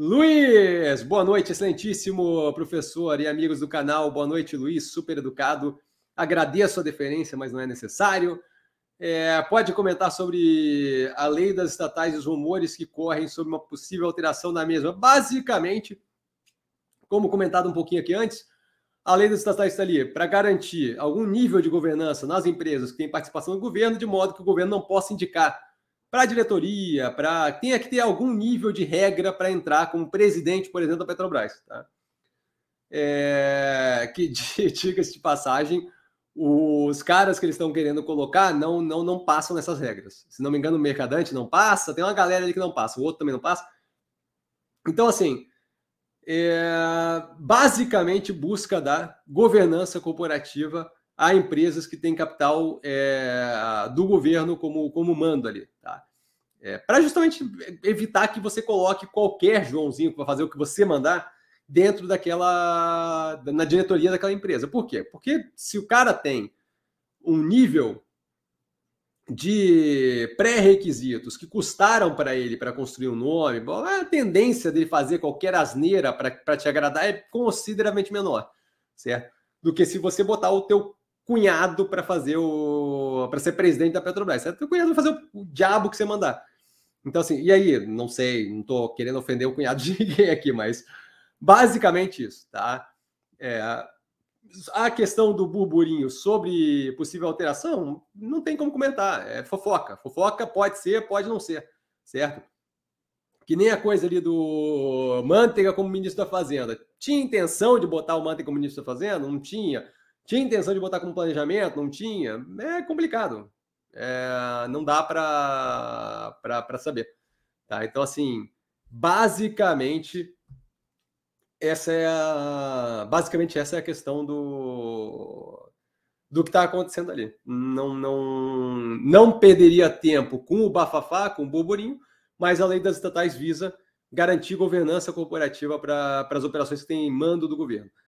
Luiz, boa noite, excelentíssimo professor e amigos do canal. Boa noite, Luiz, super educado. Agradeço a deferência, mas não é necessário. É, pode comentar sobre a lei das estatais e os rumores que correm sobre uma possível alteração da mesma. Basicamente, como comentado um pouquinho aqui antes, a lei das estatais está ali para garantir algum nível de governança nas empresas que têm participação do governo, de modo que o governo não possa indicar para a diretoria, para tenha que ter algum nível de regra para entrar como presidente, por exemplo, da Petrobras. Tá? É, que diga-se de passagem, os caras que eles estão querendo colocar não, não, não passam nessas regras. Se não me engano, o Mercadante não passa, tem uma galera ali que não passa, o outro também não passa. Então, assim, é, basicamente busca dar governança corporativa a empresas que têm capital é, do governo como, como mando ali, tá? É, para justamente evitar que você coloque qualquer Joãozinho para fazer o que você mandar dentro daquela na diretoria daquela empresa. Por quê? Porque se o cara tem um nível de pré-requisitos que custaram para ele para construir um nome, a tendência dele fazer qualquer asneira para te agradar é consideravelmente menor, certo? Do que se você botar o teu cunhado para fazer o para ser presidente da Petrobras. Você tem o cunhado vai fazer o, o, diabo que você mandar. Então assim, e aí, não sei, não estou querendo ofender o cunhado de ninguém aqui, mas basicamente isso, tá? É, a questão do burburinho sobre possível alteração, não tem como comentar, é fofoca. Fofoca pode ser, pode não ser, certo? Que nem a coisa ali do Manteiga como ministro da Fazenda. Tinha intenção de botar o Manteiga como ministro da Fazenda? Não tinha. Tinha intenção de botar como planejamento? Não tinha. É complicado. É, não dá para saber. Tá? Então, assim, basicamente, essa é a, basicamente essa é a questão do, do que está acontecendo ali. Não, não, não perderia tempo com o bafafá, com o burburinho, mas a lei das estatais visa garantir governança corporativa para as operações que têm mando do governo.